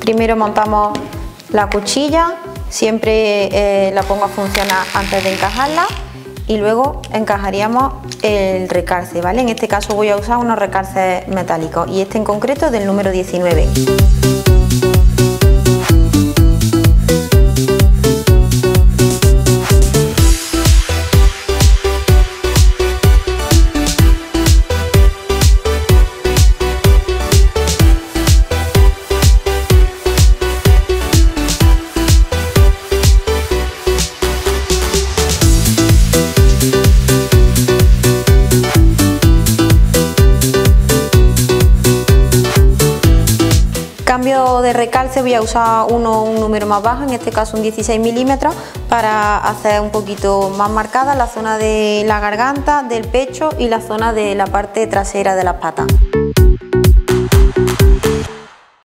Primero montamos la cuchilla, siempre eh, la pongo a funcionar antes de encajarla y luego encajaríamos el recalce, ¿vale? En este caso voy a usar unos recalces metálicos y este en concreto del número 19. Cambio de recalce voy a usar uno un número más bajo, en este caso un 16 milímetros, para hacer un poquito más marcada la zona de la garganta, del pecho y la zona de la parte trasera de las patas.